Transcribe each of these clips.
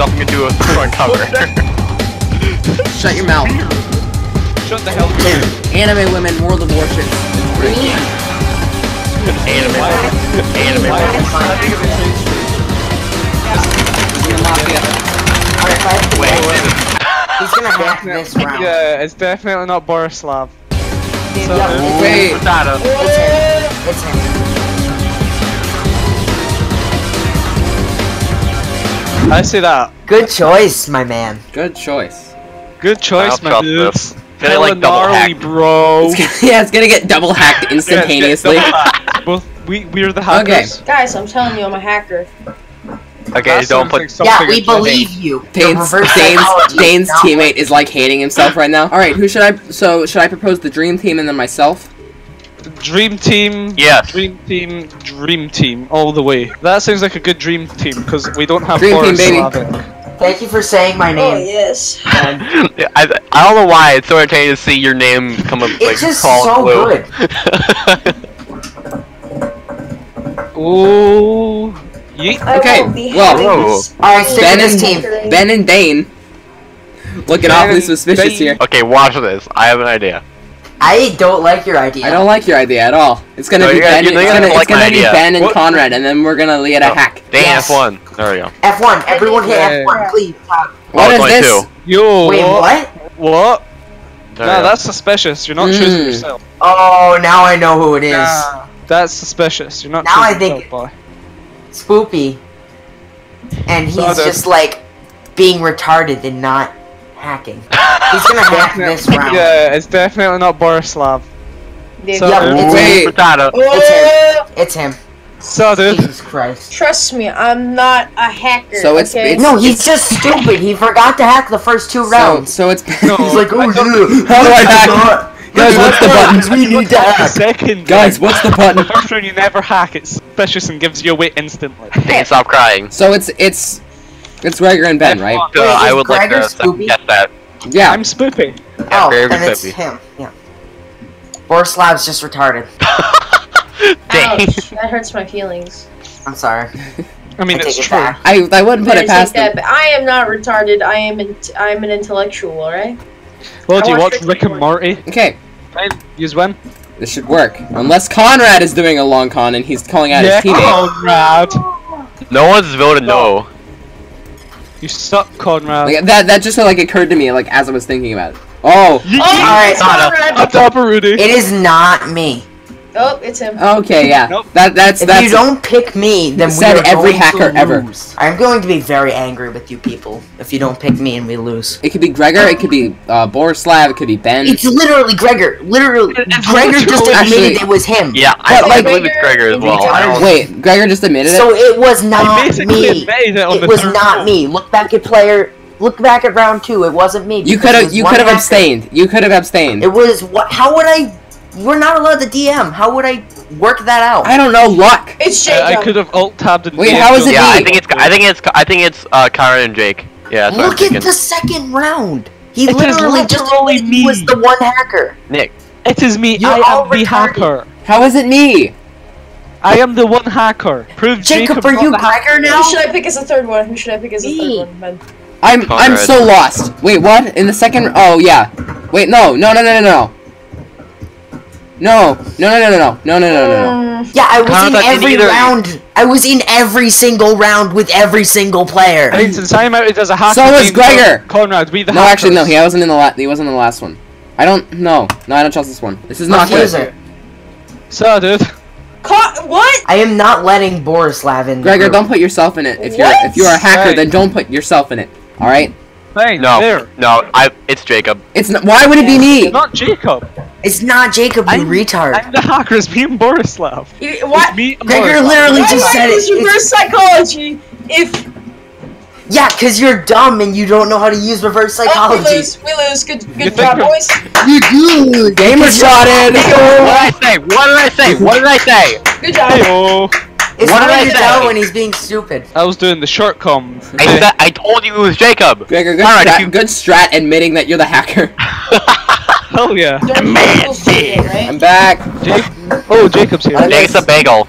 nothing to do with front cover. Shut your mouth. Shut the hell up. Anime women, World of Warships. Anime. Anime. In the mafia. Alright, if I have to Wait, wait. he's gonna hack this round. Yeah, it's definitely not Borislav. So, Yeah, Wait. Potato. It's him. It's him. I see that. Good choice, my man. Good choice. Good choice, I'll my trust dudes. this. Feeling Hella like double gnarly, hacked. bro. It's gonna, yeah, it's gonna get double hacked Yeah, instantaneously. double hack. Both we we're the hackers. Okay, Guys, I'm telling you, I'm a hacker. Okay, That don't sounds like put. something Yeah, we believe you. Dane's, Dane's, Dane's teammate is like hating himself right now. All right, who should I? So should I propose the dream team and then myself? Dream team. Yes. Dream team. Dream team. All the way. That sounds like a good dream team because we don't have Dream team, baby. Thank you for saying my name. Oh name. yes. I, I don't know why it's so entertaining to see your name come up like It's just call so blue. Ooh. Yeet. Okay, well- Whoa. Alright, stick Ben and team. Ben and Dane. Looking Ben awfully suspicious Dane. here. okay, watch this. I have an idea. I don't like your idea. I don't like your idea at all. It's gonna No, be you're gonna- Ben. It's gonna gonna, it's like my gonna be idea. Ben and What? Conrad, and then we're gonna get a Oh. hack. Dang, Yes. F1. There we go. F1, everyone hit Yeah. F1, please. Top. What Oh, is this? only. Yo. Wait, what? What? There Nah, that's suspicious. You're not choosing Mm. yourself. Oh, now I know who it is. Nah, that's suspicious. You're not Now I choosing think- yourself, boy. Spoopy. And he's just like being retarded and not hacking. He's gonna hack this round. Yeah, it's definitely not Borislav. Dude, So, Yep, it's Wait. him. Potato. It's him. Oh! It's him. So, dude. Jesus Christ. Trust me, I'm not a hacker. So it's- okay? it's- No, he's just stupid. He forgot to hack the first two rounds. so it's. No, He's like, oh I yeah. How do I hack? Guys, what's the button? We need to The hack. second Guys, one. what's the button? The first round you never hack. It's suspicious and gives you away instantly. Dang, stop crying. So it's it's it's Gregor and Ben, right? Uh, Wait, I is would like to second Scooby? guess that. Yeah. I'm spoopy. Oh, very then it's Mississippi. him. Yeah. Borislav's just retarded. Dang. Ouch, that hurts my feelings. I'm sorry. I mean, I it's take it true. I I wouldn't put it past take that them. I am not retarded. I am in- I'm an intellectual. All right. Well, I do you watched watch Rick Rick and and Morty? Okay, Fine, use when? this should work. Unless Conrad is doing a long con and he's calling out Yeah, his teammate. Conrad. No one's voted no. You suck, Conrad. Like, that that just like occurred to me like as I was thinking about it. Oh, Alright, On top of Rudy. it is not me. Oh, it's him. okay, yeah. Nope. That that's If that's you don't pick me, then we are every going hacker to ever. lose. I'm going to be very angry with you people if you don't pick me and we lose. It could be Gregor, it could be uh, Borislav, it could be Ben. It's literally Gregor. Literally, It's Gregor just admitted Actually- it was him. Yeah, I, But, I like- believe it's Gregor as well. I don't- Wait, Gregor just admitted it. So it. it was not me. it on It was not round. me. Look back at player. Look back at round two. It wasn't me. You could have you could have abstained. You could have abstained. It was what? How would I? We're not allowed to DM. How would I work that out? I don't know luck. It's Uh, I Jacob. could have alt tabbed and. Wait, DM'd how is it on- Yeah, I think it's I think it's I think it's uh Kyron and Jake. Yeah, that's Look at the second round. He It is literally just only me. he was the one hacker. Nick. It is me. You're I all am the hacker. How is it me? I am the one hacker. Prove Jacob, Jacob are you the hacker. Gregor now? Who should I pick as a third one? Who should I pick as a Me. third one, man? I'm I'm so lost. Wait, what? In the second? Oh yeah. Wait, no, no, no, no, no, no. No, no, no, no, no, no, no, no, no, no. Mm, Yeah, I was Conrad in every either. round. I was in every single round with every single player. Right, since I'm out as a hacker. So was Gregor. Conrad, we the No, actually, no. He wasn't in the la- He wasn't in the last one. I don't. No, no, I don't trust this one. This is not Refuse good. it. So, dude. Co- what? I am not letting Borislav in. Gregor, group. don't put yourself in it. If you're if you're a hacker, Right. then don't put yourself in it. All right. Fine, No, there. no, I it's Jacob. It's not. Why would it be me? Not Jacob. It's not Jacob, you I'm- retard. I'm the hacker. It's me and Borislav. You, It's what? me and Gregor Borislav. literally Why just would said it. use It's- reverse psychology if Yeah, cause you're dumb and you don't know how to use reverse psychology. oh, we psychology. lose? We lose. Good, good think job, you're- boys. You do. Gamer shotted. What did I say? What did I say? What did I say? Good job. Heyo. Oh. It's What hard did I to say? tell when he's being stupid. I was doing the short com. I said I told you it was Jacob. Gregor, good, Alright, strat, you- good strat admitting that you're the hacker. Hell yeah. Don't Man, feel right? I'm back. Jake. Oh, Jacob's here. Okay. Jake's a bagel.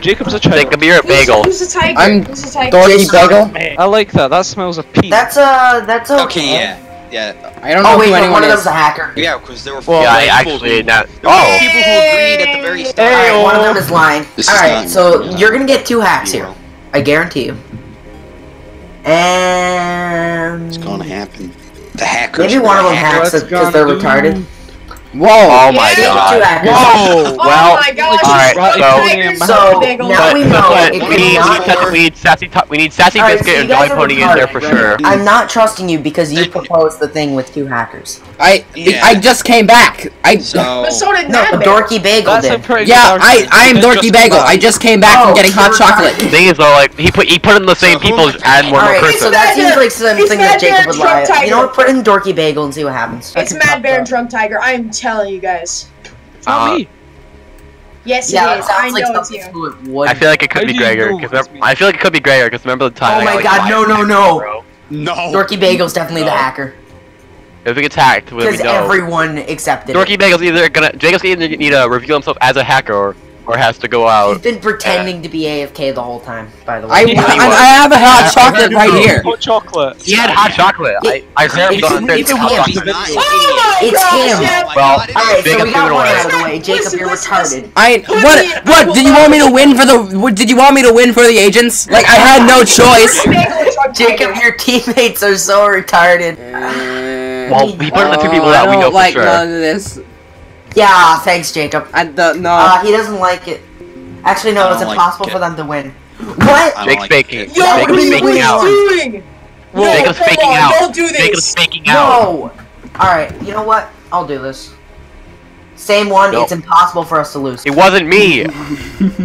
Jacob's a child. Jacob, you're a bagel. Who's, who's a tiger? I'm who's a tiger? Dorky Jason- Bagel. I like that. That smells of pee. That's a. that's okay. Okay, yeah. Yeah. I don't know Oh wait, who no, anyone one of is. them's a hacker. Yeah, because there were Well, yeah, I people actually who, not. there were Oh, people who agreed at the very start. Alright, one of them is lying. This Alright, not- so you're gonna get two hacks here. I guarantee you. And It's gonna happen. The hackers. maybe one of them hacks because they're gonna retarded. Oh Whoa. oh my Yeah. Two god. Whoa! Well, oh my gosh. alright, fucking so- tigers So, now But, we know but it we need, not we need sassy, we need sassy Alright, biscuit so and you Joy guys are Pony in there for retarded, sure. I'm not trusting you because you proposed the thing with two hackers. I Yeah. I just came back. I So, But so did No, Mad Dorky Bagel That's a did. pretty yeah, I. I am Dorky Bagel. lie. I just came back Oh, from getting hot chocolate. retarded. thing is though, like he put he put in the same So people and one more Alright, person. so that seems Bear. like something It's that Jacob would lie. You know? Put in Dorky Bagel and see what happens. It's Mad Bear and Trump Tiger. I'm telling you guys. It's not Uh, me. Yes, Yeah, it it is. I sounds like know it's you. it. I feel like it How could be do Gregor. Cause it's remember, me? I feel like it could be Gregor because remember the time. Oh I my got, like, God, fired no, no, no. no. Dorky Bagel's definitely the hacker If we get hacked, we because everyone accepted Dorky it. Bagel's either gonna Jacob's either need to reveal himself as a hacker or, or has to go He's out. been pretending to be AFK the whole time. By the I, way. I, I have a hot chocolate right here. Hot chocolate. He had hot chocolate. I I heard him It's- on there. it's hot him. Chocolate. not an Oh my idiot. It's gosh, him. yeah. Well, Alright, so we got one away. out of the way. Jacob, Listen, you're retarded. I what what did you want me to win for the what, did you want me to win for the agents? Like I had no choice. Bagel and Trump Jacob, your teammates are so retarded. Well, he put in the two people that we know don't for like sure. none of this. Yeah, thanks, Jacob. I don't know. Uh, he doesn't like it. Actually, no, it's don't like impossible it. for them to win. What? I Jake's like faking. it. Yo, That what are be you way what are doing? Well, No, Jacob's come faking on, out. Don't do this. Jacob's faking out. No. All right, you know what? I'll do this. Same one. No. It's impossible for us to lose. It wasn't me.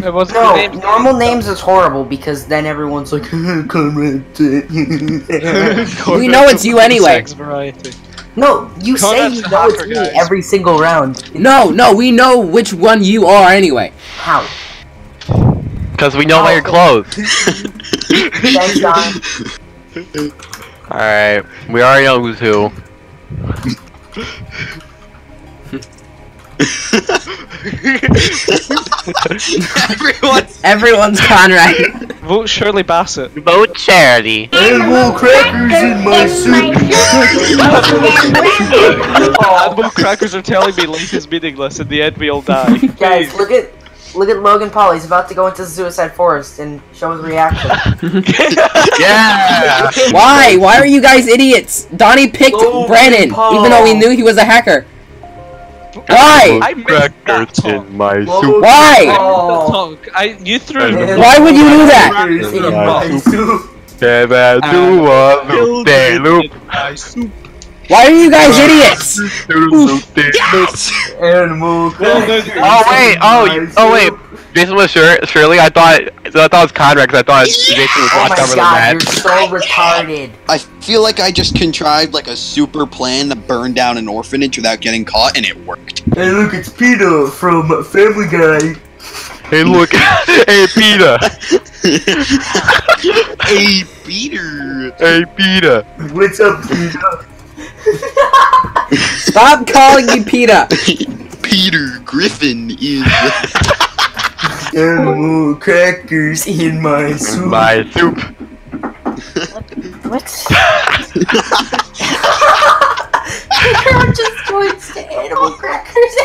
It was No, the name. normal names is horrible because then everyone's like, Conrad. We know it's you anyway. Sex variety. no, you say you know it's hacker, me every single round. No, no, we know which one you are anyway. How? Because we know by your clothes. Thanks, Don. Alright, we already know who's who. Everyone's Everyone's Conrad. Vote Shirley Bassett. Vote charity. And Animal crackers in my soup. Animal crackers are telling me life is meaningless in the end we all die. Guys, look at look at Logan Paul. He's about to go into the Suicide Forest and show his reaction. Yeah! Why? Why are you guys idiots? Donnie picked Logan Brennan, Paul. even though we knew he was a hacker. Why? I missed that Crackers in my Logan soup. Why? Paul. Talk. I you threw. Why would you do that? Crackers in my soup. Can I do a loop de loop? Why are you guys idiots? Loop de loop. yes. Oh wait, oh you, oh wait. Jason was sure, Shirley. I thought, I thought it was Conrad because I thought Jason was Oh watched my over the god, you're so retarded. I feel like I just contrived like a super plan to burn down an orphanage without getting caught, and it worked. Hey, look, it's Peter from Family Guy. Hey look, hey Peter, hey, Peter. hey Peter. What's up, Peter? Stop calling me PETA. Peter Griffin is. Animal crackers in my soup. My soup. What? Everyone just joins the animal crackers.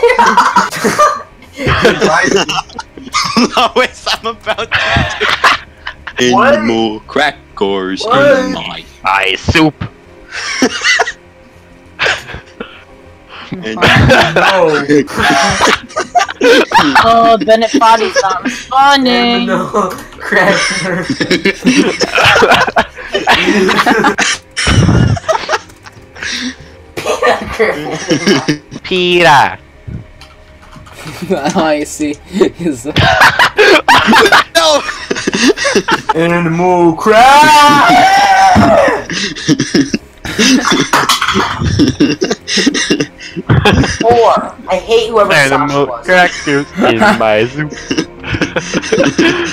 Lois, I'm about to. What? Animal crackers What? in my. My soup. no. Oh. oh, Bennett Body's not responding. Animal crackers. Peter. I see. Is- no. Animal crackers. Four. I hate whoever Sasha Animal was. crackers in my soup.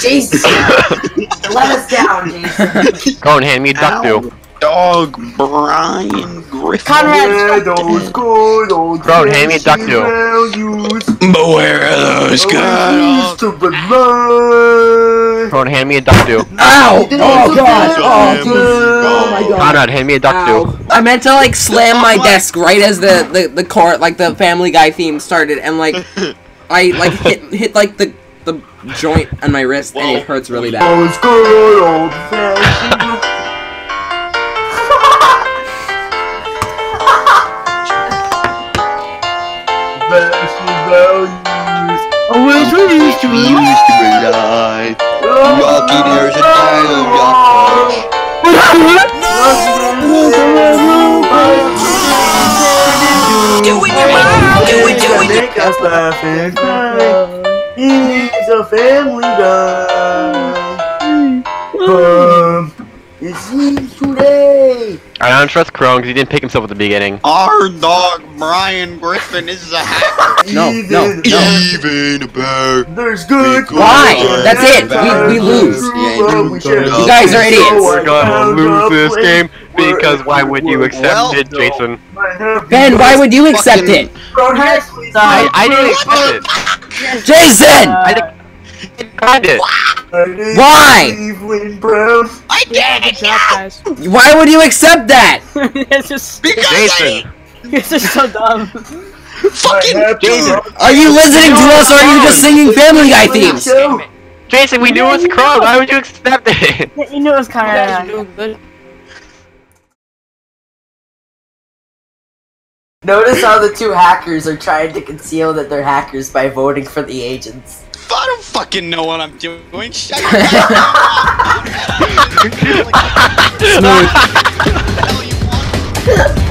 Jason, let us down, Jason. Go and hand me a duck too. Dog, Brian Griffin. Conrad, those good old Bro, hand me a duck too. But where are those good to belong. Bro, hand me a duck too. Ow! Oh god! Oh, Damn. oh my god. Conrad, hand me a duck too. I meant to like slam my desk right as the the the chord like the Family Guy theme started, and like I like hit hit like the the joint on my wrist, and it hurts really bad. To be alive. Rocky, there's a dial, Make us laugh and cry. He's a family guy. Um, it seems today. I don't trust Crone because he didn't pick himself at the beginning. Our dog, Brian Griffin, is a hacker. No, no, Even- no. Even a bear. There's good. Why? That's it. We- we lose. You guys are idiots. We're gonna lose this game because why would you accept Well, it, Jason? Ben, why would you accept it? I, I didn't accept it. Jason! I didn't. Why? Cleveland Brown. I did good job, guys. Why would you accept that? it's just, because Jason. it's just so dumb. Fucking dude. Are you listening to us or are you just singing Family Guy themes? Jason, we knew it was Crone. Why would you accept it? You knew it was kind You guys are of. Notice how the two hackers are trying to conceal that they're hackers by voting for the agents. I don't fucking know what I'm doing. no.